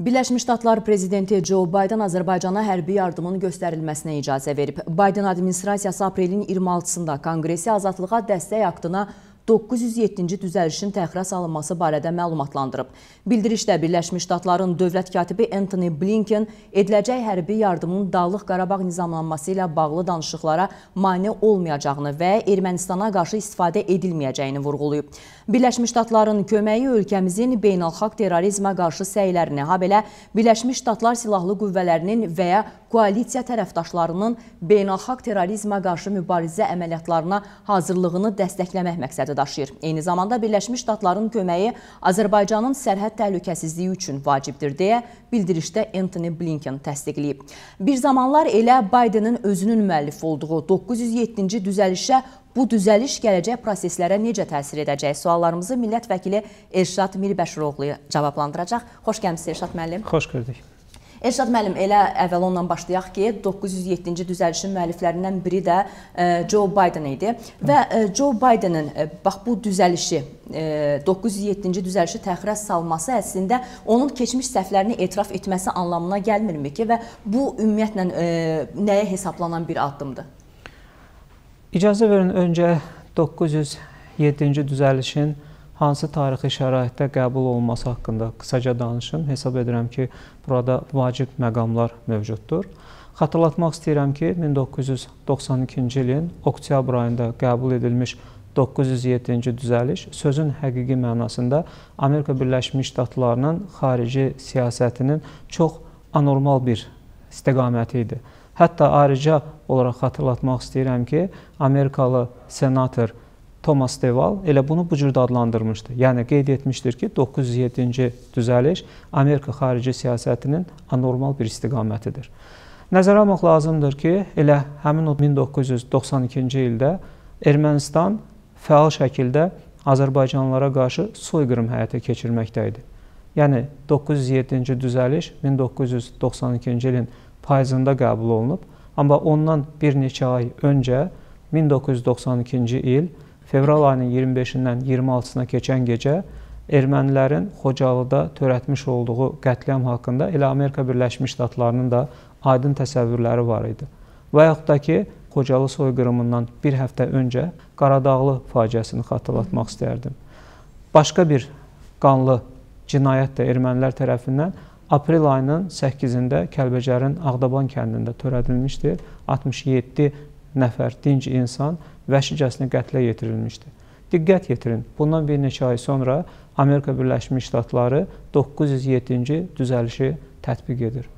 Birləşmiş Ştatlar prezidenti Joe Biden Azərbaycana hərbi yardımın göstərilməsinə icazə verib. Biden administrasiyası aprelin 26-sında Konqresi azadlığa dəstək aktına 907-ci düzəlişin təxirə salınması barədə məlumatlandırıb. Bildirişdə Birləşmiş Ştatların dövlət katibi Anthony Blinken ediləcək hərbi yardımın Dağlıq Qarabağ nizamlanması ilə bağlı danışıqlara mane olmayacağını və Ermənistana qarşı istifadə edilməyəcəyini vurğulayıb. Birləşmiş Ştatların köməyi ölkəmizin beynəlxalq terrorizmə qarşı səylərini, ha belə Birləşmiş Ştatlar Silahlı Qüvvələrinin və ya koalisiya tərəfdaşlarının beynəlxalq terrorizmə qarşı mübarizə əməliyyatlarına hazırlığını dəstəkləmək məqsədi daşıyır. Eyni zamanda Birləşmiş Ştatların köməyi Azərbaycanın sərhəd təhlükəsizliyi üçün vacibdir deyə bildirişdə Anthony Blinken təsdiqləyib. Bir zamanlar elə Bidenin özünün müəllif olduğu 907-ci düzəlişə bu düzəliş gələcək proseslərə necə təsir edəcək? Suallarımızı millət vəkili Elşad Mirbəşiroğlu cavablandıracaq. Xoş gəlmisiniz Elşad müəllim. Xoş gördük. Elşad müəllim, elə əvvəl ondan başlayaq ki, 907-ci düzəlişin müəlliflərindən biri də e, Joe Biden idi və e, Joe Bidenin e, bax bu düzəlişi 907-ci düzəlişi təxirə salması əslində onun keçmiş səhvlərini etiraf etməsi anlamına gəlmirmi ki və bu ümumiyyətlə nəyə hesablanan bir addımdır? İcazə verin öncə 907-ci düzəlişin hansı tarixi şəraitdə qəbul olunması haqqında qısaca danışım. Hesab edirəm ki, burada vacib məqamlar mövcuddur. Xatırlatmaq istəyirəm ki, 1992-ci ilin oktyabr ayında qəbul edilmiş 907-ci düzəliş sözün həqiqi mənasında Amerika Birləşmiş Ştatlarının xarici siyasətinin çox anormal bir istiqaməti idi. Hətta ayrıca olaraq xatırlatmaq istəyirəm ki, Amerikalı senator Thomas Deval elə bunu bu cür adlandırmışdı. Yəni qeyd etmişdir ki, 907-ci düzəliş Amerika xarici siyasətinin anormal bir istiqamətidir. Nəzərə almaq lazımdır ki, elə həmin o 1992-ci ildə Ermənistan fəal şəkildə Azərbaycanlılara qarşı soyqırım həyata keçirməkdə idi. Yəni 907-ci düzəliş 1992-ci ilin payızında qəbul olunub, amma ondan bir neçə ay öncə 1992-ci il fevral ayının 25-dən 26-sına keçən gecə ermənilərin Xocalıda törətmiş olduğu qətliam haqqında elə Amerika Birləşmiş Ştatlarının da aydın təsəvvürləri var idi. Və yaxud da ki, Xocalı soyqırımından bir həftə öncə Qaradağlı faciəsini xatırlatmaq istərdim. Başqa bir qanlı cinayət də ermənilər tərəfindən aprel ayının 8-də Kəlbəcərin Ağdaban kəndində törədilmişdir. 67 nəfər dinc insan vəhşicəsinə qətlə yetirilmişdi. Diqqət yetirin, bundan bir neçə ay sonra Amerika Birləşmiş Ştatları 907-ci düzəlişi tətbiq edir.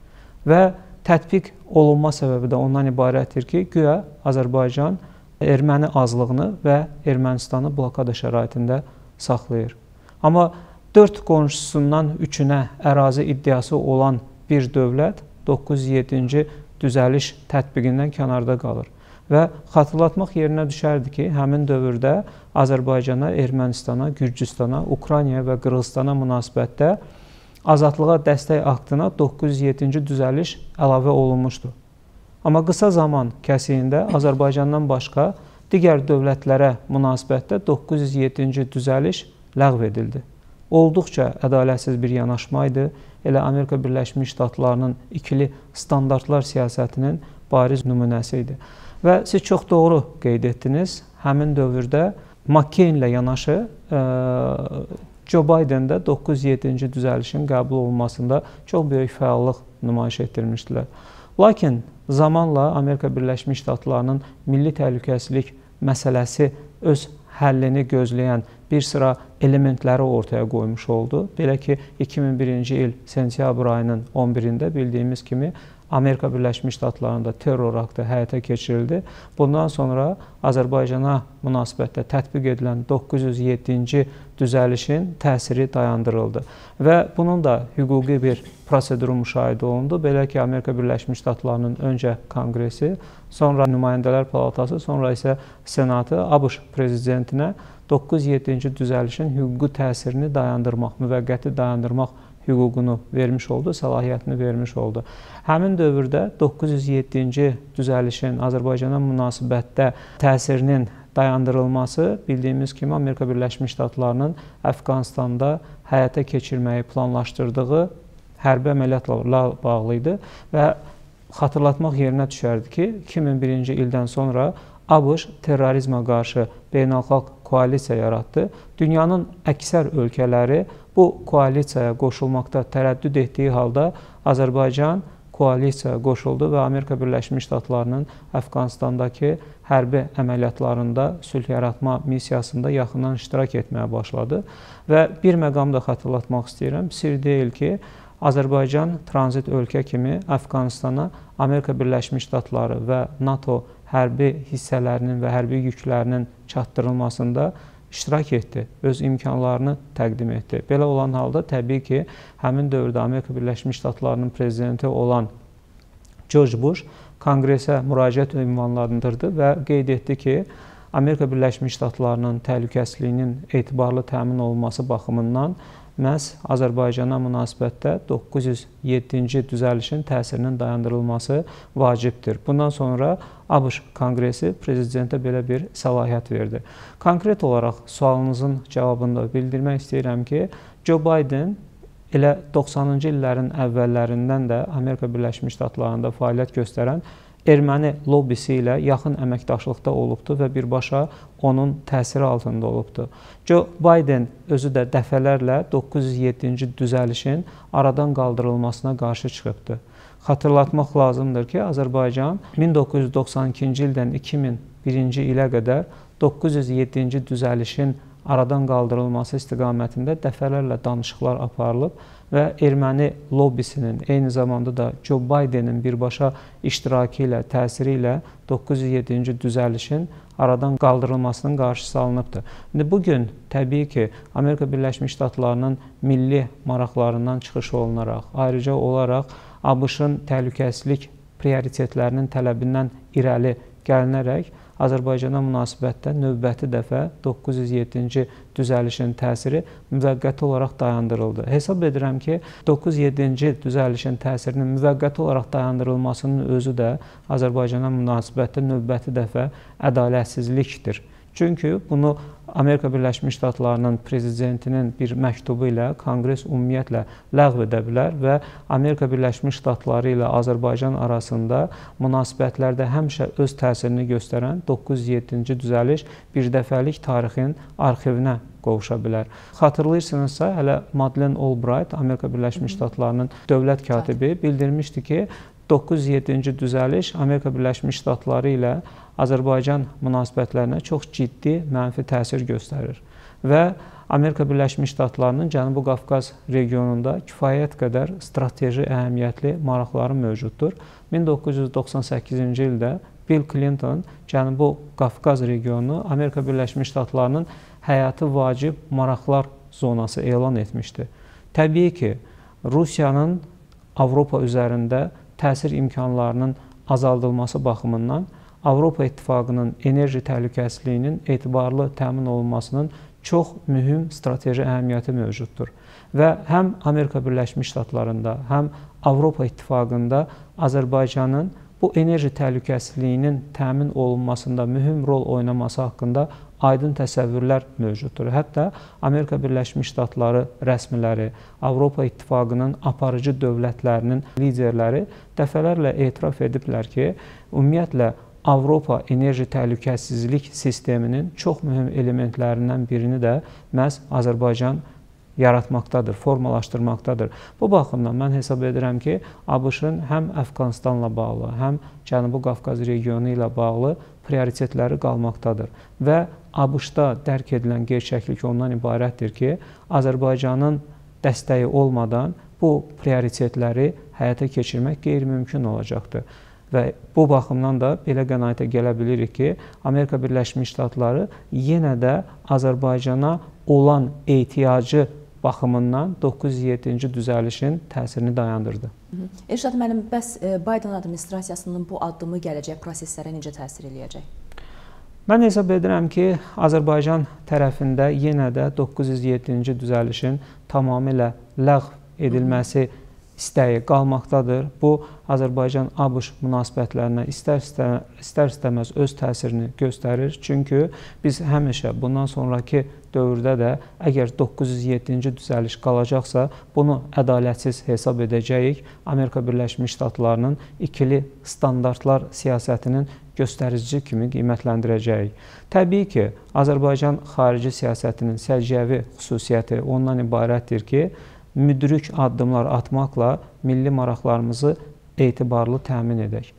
Və tətbiq olunma səbəbi də ondan ibarətdir ki, güya Azərbaycan erməni azlığını və Ermənistanı blokada şəraitində saxlayır. Amma 4 qonşusundan 3-ünə ərazi iddiası olan bir dövlət 907-ci düzəliş tətbiqindən kənarda qalır. Və xatırlatmaq yerinə düşərdi ki, həmin dövrdə Azərbaycana, Ermənistana, Gürcüstana, Ukraynaya və Qırğızstana münasibətdə azadlığa dəstək aktına 907-ci düzəliş əlavə olunmuşdu. Amma qısa zaman kəsiyində Azərbaycandan başqa digər dövlətlərə münasibətdə 907-ci düzəliş ləğv edildi. Olduqca ədalətsiz bir yanaşma idi. Elə Amerika Birləşmiş Ştatlarının ikili standartlar siyasətinin bariz nümunəsi idi. Və siz çox doğru qeyd etdiniz. Həmin dövrdə McCain-lə yanaşı e, Joe Biden də 907-ci düzəlişin qəbul olunmasında çox böyük fəallıq nümayiş etdirmişdilər. Lakin zamanla Amerika Birləşmiş Ştatlarının milli təhlükəsizlik məsələsi öz həllini gözləyən bir sıra elementləri ortaya qoymuş oldu. Belə ki, 2001-ci il sentyabr ayının 11-də bildiyimiz kimi Amerika Birləşmiş Ştatlarında terror aktı həyata keçirildi. Bundan sonra Azərbaycana münasibətdə tətbiq edilən 907-ci düzəlişin təsiri dayandırıldı və bunun da hüquqi bir proseduru müşahidə olundu. Belə ki, Amerika Birləşmiş Ştatlarının öncə Konqresi, sonra Nümayəndələr Palatası, sonra isə Senatı ABŞ prezidentinə 907-ci düzəlişin hüquqi təsirini dayandırmaq, müvəqqəti dayandırmaq hüququnu vermiş oldu, səlahiyyətini vermiş oldu. Həmin dövrdə 907-ci düzəlişin Azərbaycana münasibətdə təsirinin dayandırılması bildiyimiz kimi Amerika Birləşmiş Ştatlarının Əfqanistanda həyata keçirməyi planlaşdırdığı hərbi əməliyyatla bağlı idi və xatırlatmaq yerinə düşərdi ki, 2001-ci ildən sonra ABŞ terrorizmə qarşı beynəlxalq koalisiya yaratdı. Dünyanın əksər ölkələri bu koalisiyaya qoşulmaqda tərəddüd etdiyi halda Azərbaycan koalisiyaya qoşuldu və Amerika Birləşmiş Ştatlarının Əfqanistandakı hərbi əməliyyatlarında sülh yaratma missiyasında yaxından iştirak etməyə başladı və bir məqam da xatırlatmaq istəyirəm. Sir deyil ki, Azərbaycan tranzit ölkə kimi Əfqanistana Amerika Birləşmiş Ştatları və NATO hərbi hissələrinin və hərbi yüklərinin çatdırılmasında iştirak etdi, öz imkanlarını təqdim etdi. Belə olan halda təbii ki, həmin dövrdə Amerika Birləşmiş Ştatlarının prezidenti olan George Bush Konqresə müraciət ünvanlandırdı və qeyd etdi ki, Amerika Birləşmiş Ştatlarının təhlükəsizliyinin etibarlı təmin olunması baxımından məhz Azərbaycana münasibətdə 907-ci düzəlişin təsirinin dayandırılması vacibdir. Bundan sonra ABŞ Konqresi prezidentə belə bir səlahiyyət verdi. Konkret olaraq sualınızın cavabında bildirmək istəyirəm ki, Joe Biden elə 90-cı illərin əvvəllərindən də Amerika Birləşmiş Ştatlarında fəaliyyət göstərən erməni lobbisi ilə yaxın əməkdaşlıqda olubdu və birbaşa onun təsiri altında olubdu. Joe Biden özü də dəfələrlə 907-ci düzəlişin aradan qaldırılmasına qarşı çıxıbdı. Xatırlatmaq lazımdır ki, Azərbaycan 1992-ci ildən 2001-ci ilə qədər 907-ci düzəlişin aradan qaldırılması istiqamətində dəfələrlə danışıqlar aparılıb və erməni lobbisinin, eyni zamanda da Joe Bidenin birbaşa iştirakı ilə, təsiri ilə 907-ci düzəlişin aradan qaldırılmasının qarşısı alınıbdır. İndi bu gün təbii ki, Amerika Birləşmiş Ştatlarının milli maraqlarından çıxış olunaraq, ayrıca olaraq ABŞ-ın təhlükəsizlik prioritetlərinin tələbindən irəli gəlinərək Azərbaycana münasibətdə növbəti dəfə 907-ci düzəlişin təsiri müvəqqəti olaraq dayandırıldı. Hesab edirəm ki, 907-ci düzəlişin təsirinin müvəqqəti olaraq dayandırılmasının özü də Azərbaycana münasibətdə növbəti dəfə ədalətsizlikdir. Çünki bunu Amerika Birləşmiş Ştatlarının prezidentinin bir məktubu ilə Konqres ümumiyyətlə ləğv edə bilər və Amerika Birləşmiş Ştatları ilə Azərbaycan arasında münasibətlərdə həmişə öz təsirini göstərən 907-ci düzəliş birdəfəlik tarixin arxivinə qovuşa bilər. Xatırlayırsınızsa, hələ Madeleine Albright, Amerika Birləşmiş Ştatlarının dövlət katibi bildirmişdi ki, 907-ci düzəliş Amerika Birləşmiş Ştatları ilə Azərbaycan münasibətlərinə çox ciddi mənfi təsir göstərir və Amerika Birləşmiş Ştatlarının Cənubi Qafqaz regionunda kifayət qədər strateji əhəmiyyətli maraqları mövcuddur. 1998-ci ildə Bill Clinton Cənubi Qafqaz regionunu Amerika Birləşmiş Ştatlarının həyati vacib maraqlar zonası elan etmişdi. Təbii ki, Rusiyanın Avropa üzərində təsir imkanlarının azaldılması baxımından Avropa İttifaqının enerji təhlükəsizliyinin etibarlı təmin olunmasının çox mühüm strateji əhəmiyyəti mövcuddur. Və həm Amerika Birləşmiş Ştatlarında, həm Avropa İttifaqında Azərbaycanın bu enerji təhlükəsizliyinin təmin olunmasında mühüm rol oynaması haqqında aydın təsəvvürlər mövcuddur. Hətta Amerika Birləşmiş Ştatları rəsmiləri, Avropa İttifaqının aparıcı dövlətlərinin liderləri dəfələrlə etiraf ediblər ki, ümumiyyətlə Avropa enerji təhlükəsizlik sisteminin çox mühüm elementlərindən birini də məhz Azərbaycan yaratmaqdadır, formalaşdırmaqdadır. Bu baxımdan mən hesab edirəm ki, ABŞ-ın həm Əfqanistanla bağlı, həm Cənubi Qafqaz regionu ilə bağlı prioritetləri qalmaqdadır və ABŞ-da dərk edilən gerçəklik ondan ibarətdir ki, Azərbaycanın dəstəyi olmadan bu prioritetləri həyata keçirmək qeyri-mümkün olacaqdır. Və bu baxımdan da belə qənaətə gələ bilirik ki, Amerika Birləşmiş Ştatları yenə də Azərbaycana olan ehtiyacı baxımından 907-ci düzəlişin təsirini dayandırdı. Elşad müəllim, bəs e, Biden administrasiyasının bu addımı gələcək proseslərə necə təsir eləyəcək? Mən hesab edirəm ki, Azərbaycan tərəfində yenə də 907-ci düzəlişin tamamilə ləğv edilməsi istəyi qalmaqdadır. Bu Azərbaycan-ABŞ münasibətlərinə istər-istəməz öz təsirini göstərir. Çünki biz həmişə bundan sonrakı dövrdə də əgər 907-ci düzəliş qalacaqsa, bunu ədalətsiz hesab edəcəyik. Amerika Birləşmiş Ştatlarının ikili standartlar siyasətinin göstərici kimi qiymətləndirəcəyik. Təbii ki, Azərbaycan xarici siyasətinin səciyyəvi xüsusiyyəti ondan ibarətdir ki, müdrik addımlar atmaqla milli maraqlarımızı etibarlı təmin edək.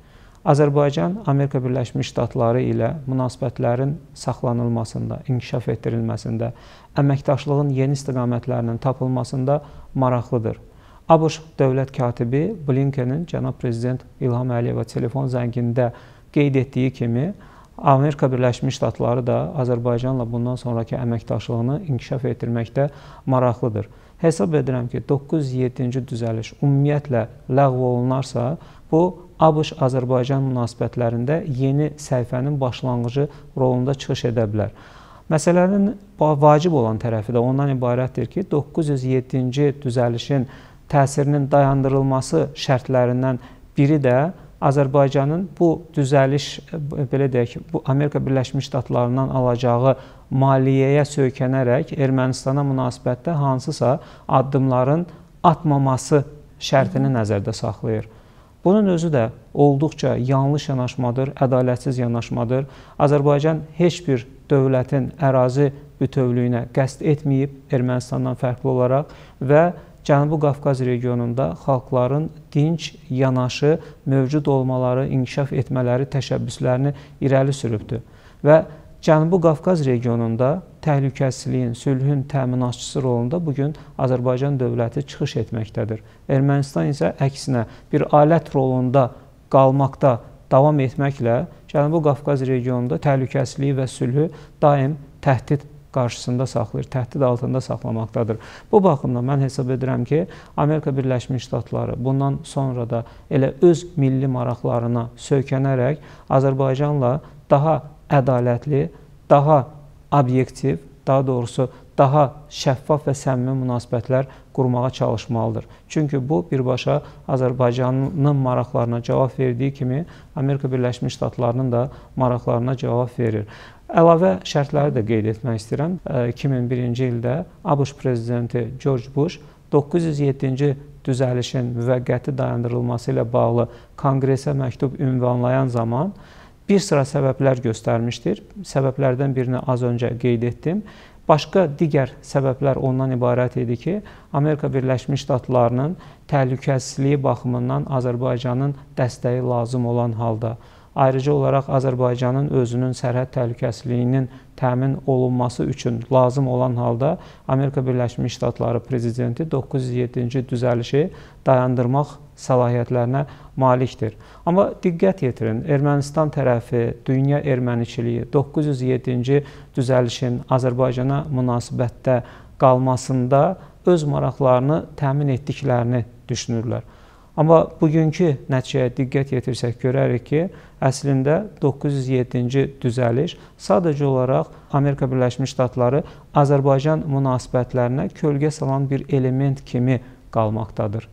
Azərbaycan Amerika Birləşmiş Ştatları ilə münasibətlərin saxlanılmasında, inkişaf etdirilməsində, əməkdaşlığın yeni istiqamətlərinin tapılmasında maraqlıdır. ABŞ dövlət katibi Blinkenin cənab prezident İlham Əliyeva telefon zəngində qeyd etdiyi kimi, Amerika Birləşmiş Ştatları da Azərbaycanla bundan sonrakı əməkdaşlığını inkişaf etdirməkdə maraqlıdır. Hesab edirəm ki, 907-ci düzəliş ümumiyyətlə ləğv olunarsa, bu ABŞ-Azərbaycan münasibətlərində yeni səhifənin başlanğıcı rolunda çıxış edə bilər. Məsələnin vacib olan tərəfi də ondan ibarətdir ki, 907-ci düzəlişin təsirinin dayandırılması şərtlərindən biri də Azərbaycanın bu düzəliş belə deyək, bu Amerika Birləşmiş Ştatlarından alacağı maliyyəyə söykənərək Ermənistana münasibətdə hansısa addımların atmaması şərtini nəzərdə saxlayır. Bunun özü də olduqca yanlış yanaşmadır, ədalətsiz yanaşmadır. Azərbaycan heç bir dövlətin ərazi bütövlüyünə qəsd etməyib Ermənistandan fərqli olaraq və Cənubi Qafqaz regionunda xalqların dinc yanaşı, mövcud olmaları, inkişaf etmələri təşəbbüslərini irəli sürübdür. Və Cənubi Qafqaz regionunda təhlükəsizliyin, sülhün təminatçısı rolunda bu gün Azərbaycan dövləti çıxış etməkdədir. Ermənistan isə əksinə bir alət rolunda qalmaqda davam etməklə Cənubi Qafqaz regionunda təhlükəsizliyi və sülhü daim təhdid qarşısında saxlayır, təhdid altında saxlamaqdadır. Bu baxımdan mən hesab edirəm ki, Amerika Birləşmiş Ştatları bundan sonra da elə öz milli maraqlarına söykənərək Azərbaycanla daha ədalətli, daha obyektiv, daha doğrusu daha şəffaf və səmimi münasibətlər qurmağa çalışmalıdır. Çünki bu birbaşa Azərbaycanın maraqlarına cavab verdiyi kimi Amerika Birləşmiş Ştatlarının da maraqlarına cavab verir. Əlavə şərtləri də qeyd etmək istəyirəm. 2001-ci ildə ABŞ prezidenti George Bush 907-ci düzəlişin müvəqqəti dayandırılması ilə bağlı konqresə məktub ünvanlayan zaman bir sıra səbəblər göstərmişdir. Səbəblərdən birini az öncə qeyd etdim. Başqa digər səbəblər ondan ibarət idi ki, Amerika Birləşmiş Ştatlarının təhlükəsizliyi baxımından Azərbaycanın dəstəyi lazım olan halda Ayrıca olaraq Azərbaycanın özünün sərhəd təhlükəsizliyinin təmin olunması üçün lazım olan halda Amerika Birləşmiş Ştatları prezidenti 907-ci düzəlişi dayandırmaq səlahiyyətlərinə malikdir. Amma diqqət yetirin, Ermənistan tərəfi, dünya erməniçiliyi 907-ci düzəlişin Azərbaycana münasibətdə qalmasında öz maraqlarını təmin etdiklərini düşünürlər. Amma bugünkü nəticəyə diqqət yetirsək görərik ki, əslində 907-ci düzəliş sadəcə olaraq Amerika Birləşmiş Ştatları Azərbaycan münasibətlərinə kölgə salan bir element kimi qalmaqdadır.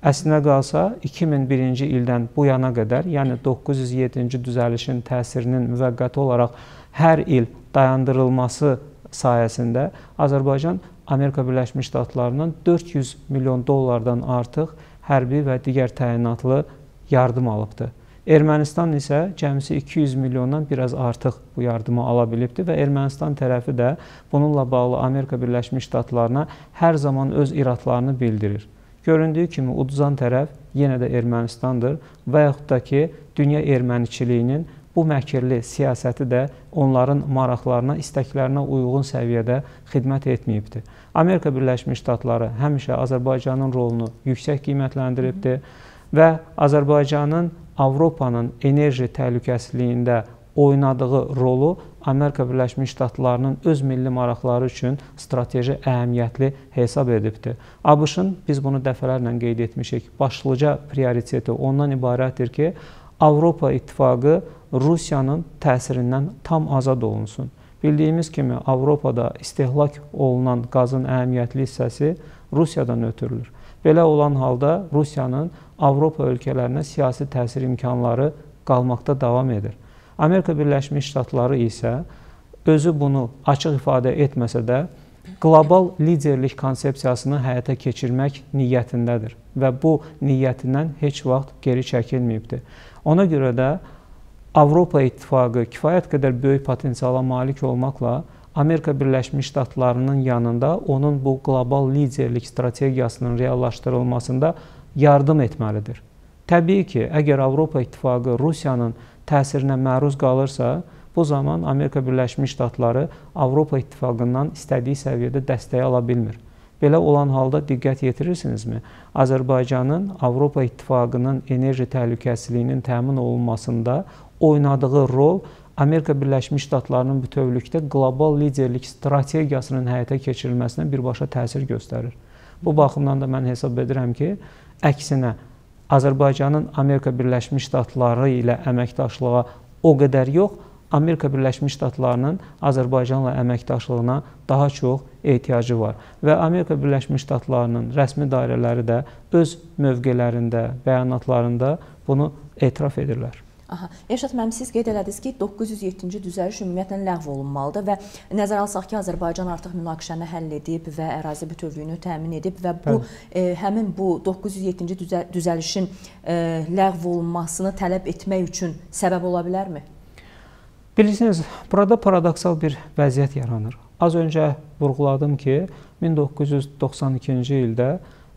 Əslinə qalsa 2001-ci ildən bu yana qədər, yəni 907-ci düzəlişin təsirinin müvəqqəti olaraq hər il dayandırılması sayəsində Azərbaycan Amerika Birləşmiş Ştatlarından 400 milyon dollardan artıq hərbi və digər təyinatlı yardım alıbdır. Ermənistan isə cəmisi 200 milyondan biraz artıq bu yardımı ala bilibdir və Ermənistan tərəfi də bununla bağlı Amerika Birləşmiş Ştatlarına hər zaman öz iradlarını bildirir. Göründüyü kimi uduzan tərəf yenə də Ermənistandır və yaxud da ki, dünya erməniçiliyinin bu məkirli siyasəti də onların maraqlarına, istəklərinə uyğun səviyyədə xidmət etməyibdir. Amerika Birləşmiş Ştatları həmişə Azərbaycanın rolunu yüksək qiymətləndiribdir və Azərbaycanın Avropanın enerji təhlükəsizliyində oynadığı rolu Amerika Birləşmiş Ştatlarının öz milli maraqları üçün strateji əhəmiyyətli hesab edibdir. ABŞ-ın biz bunu dəfələrlə qeyd etmişik, başlıca prioriteti ondan ibarətdir ki, Avropa İttifaqı Rusiyanın təsirindən tam azad olunsun. Bildiyimiz kimi Avropada istehlak olunan qazın əhəmiyyətli hissəsi Rusiyadan ötürülür Belə olan halda Rusiyanın Avropa ölkələrinə siyasi təsir imkanları qalmaqda davam edir. Amerika Birləşmiş Ştatları isə özü bunu açıq ifadə etməsə də qlobal liderlik konsepsiyasını həyata keçirmək niyyətindədir və bu niyyətindən heç vaxt geri çəkilməyibdir. Ona görə də Avropa İttifaqı kifayət qədər böyük potensiala malik olmaqla Amerika Birləşmiş Ştatlarının yanında onun bu qlobal liderlik strategiyasının reallaşdırılmasında yardım etməlidir. Təbii ki, əgər Avropa İttifaqı Rusiyanın təsirinə məruz qalırsa, bu zaman Amerika Birləşmiş Ştatları Avropa İttifaqından istədiyi səviyyədə dəstək ala bilmir. Belə olan halda diqqət yetirirsinizmi? Azərbaycanın Avropa İttifaqının enerji təhlükəsizliyinin təmin olunmasında oynadığı rol Amerika Birləşmiş Ştatlarının bütövlükdə qlobal liderlik strategiyasının həyata keçirilməsinə birbaşa təsir göstərir. Bu baxımdan da mən hesab edirəm ki, əksinə Azərbaycanın Amerika Birləşmiş Ştatları ilə əməkdaşlığa o qədər yox, Amerika Birləşmiş Ştatlarının Azərbaycanla əməkdaşlığına daha çox ehtiyacı var və Amerika Birləşmiş Ştatlarının rəsmi dairələri də öz mövqelərində, bəyanatlarında bunu etiraf edirlər. Aha. Elşad müəllim siz qeyd elədiniz ki, 907-ci düzəliş ümumiyyətlə ləğv olunmalıdır və nəzərə alsaq ki, Azərbaycan artıq münaqişəni həll edib və ərazi bütövlüyünü təmin edib və bu e, həmin bu 907-ci düzə düzəlişin e, ləğv olunmasını tələb etmək üçün səbəb ola bilərmi? Bilirsiniz, burada paradoksal bir vəziyyət yaranır. Az öncə vurğuladım ki, 1992-ci ildə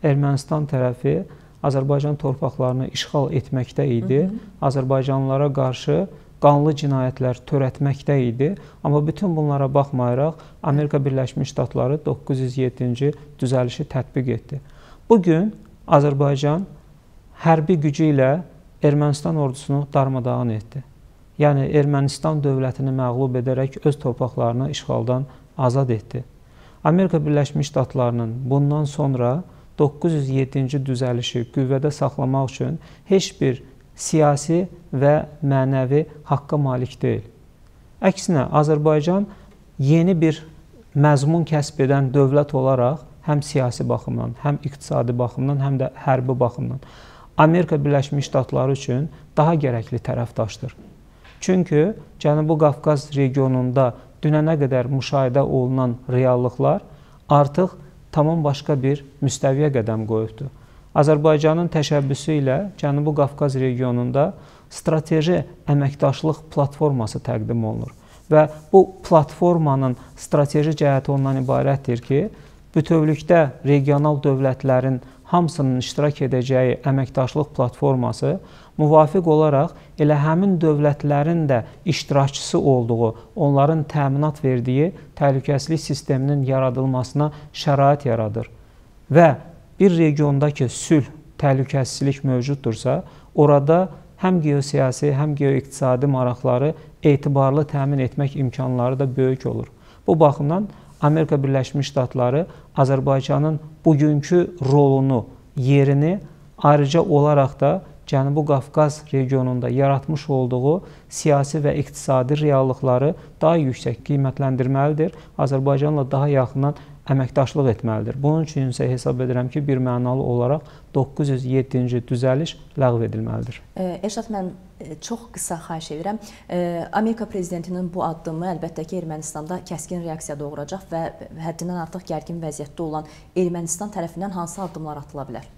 Ermənistan tərəfi Azərbaycan torpaqlarını işğal etməkdə idi. Hı -hı. Azərbaycanlılara qarşı qanlı cinayətlər törətməkdə idi. Amma bütün bunlara baxmayaraq Amerika Birləşmiş Ştatları 907-ci düzəlişi tətbiq etdi. Bu gün Azərbaycan hərbi gücü ilə Ermənistan ordusunu darmadağın etdi. Yəni Ermənistan dövlətini məğlub edərək öz torpaqlarını işğaldan azad etdi. Amerika Birləşmiş Ştatlarının bundan sonra 907-ci düzəlişi qüvvədə saxlamaq üçün heç bir siyasi və mənəvi haqqa malik deyil. Əksinə, Azərbaycan yeni bir məzmun kəsb edən dövlət olaraq həm siyasi baxımdan, həm iqtisadi baxımdan, həm də hərbi baxımdan Amerika Birləşmiş Ştatları üçün daha gərəkli tərəfdaşdır. Çünki Cənubi Qafqaz regionunda dünənə qədər müşahidə olunan reallıqlar artıq tamam başqa bir müstəviyə qədəm qoyubdur. Azərbaycanın təşəbbüsü ilə Cənubi Qafqaz regionunda strateji əməkdaşlıq platforması təqdim olunur və bu platformanın strateji cəhəti ondan ibarətdir ki, bütövlükdə regional dövlətlərin hamısının iştirak edəcəyi əməkdaşlıq platforması müvafiq olaraq elə həmin dövlətlərin də iştirakçısı olduğu, onların təminat verdiyi təhlükəsizlik sisteminin yaradılmasına şərait yaradır. Və bir regionda ki, sülh, təhlükəsizlik mövcuddursa, orada həm geosiyasi, həm geoiqtisadi maraqları etibarlı təmin etmək imkanları da böyük olur. Bu baxımdan Amerika Birləşmiş Ştatları Azərbaycanın bugünkü rolunu, yerini ayrıca olaraq da Cənubi Qafqaz regionunda yaratmış olduğu siyasi və iqtisadi reallıqları daha yüksək qiymətləndirməlidir. Azərbaycanla daha yaxından əməkdaşlıq etməlidir. Bunun üçün isə hesab edirəm ki, bir mənalı olaraq 907-ci düzəliş ləğv edilməlidir. Elşad mən çox qısa xahiş edirəm. Amerika prezidentinin bu addımı əlbəttə ki, Ermənistanda kəskin reaksiya doğuracaq və həddindən artıq gərgin vəziyyətdə olan Ermənistan tərəfindən hansı addımlar atıla bilər?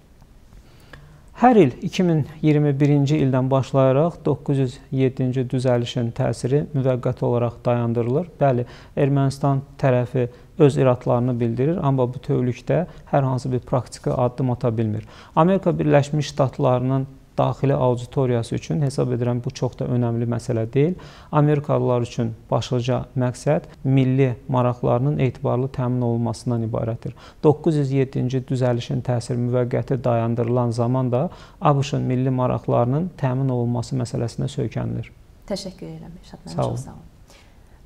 Hər il 2021-ci ildən başlayaraq 907-ci düzəlişin təsiri müvəqqəti olaraq dayandırılır. Bəli, Ermənistan tərəfi öz iradlarını bildirir, amma bütövlükdə hər hansı bir praktiki addım ata bilmir. Amerika Birləşmiş Ştatlarının daxili auditoriyası üçün hesab edirəm bu çox da önəmli məsələ deyil. Amerikalılar üçün başlıca məqsəd milli maraqlarının etibarlı təmin olunmasından ibarətdir. 907-ci düzəlişin təsiri müvəqqəti dayandırılan zaman da ABŞ-ın milli maraqlarının təmin olunması məsələsinə söykənilir. Təşəkkür edirəm Şadman. Çox sağ olun.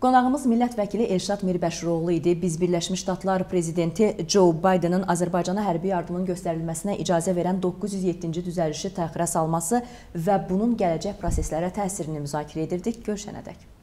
Qonağımız millət vəkili Elşad Mirbəşiroğlu idi. Biz Birləşmiş Ştatlar prezidenti Joe Bidenin Azərbaycana hərbi yardımın göstərilməsinə icazə verən 907-ci düzəlişi təxirə salması və bunun gələcək proseslərə təsirini müzakirə edirdik. Görüşənədək.